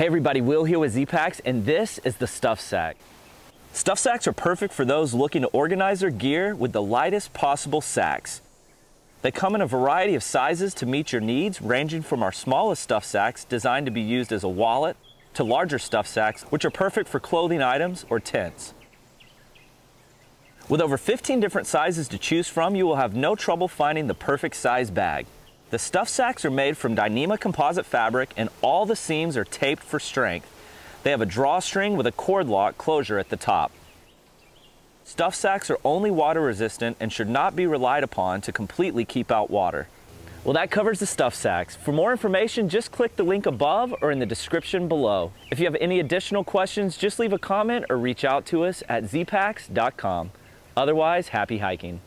Hey everybody, Will here with Zpacks, and this is the Stuff Sack. Stuff sacks are perfect for those looking to organize their gear with the lightest possible sacks. They come in a variety of sizes to meet your needs, ranging from our smallest stuff sacks designed to be used as a wallet, to larger stuff sacks, which are perfect for clothing items or tents. With over 15 different sizes to choose from, you will have no trouble finding the perfect size bag. The stuff sacks are made from Dyneema composite fabric and all the seams are taped for strength. They have a drawstring with a cord lock closure at the top. Stuff sacks are only water resistant and should not be relied upon to completely keep out water. Well, that covers the stuff sacks. For more information, just click the link above or in the description below. If you have any additional questions, just leave a comment or reach out to us at zpacks.com. Otherwise, happy hiking.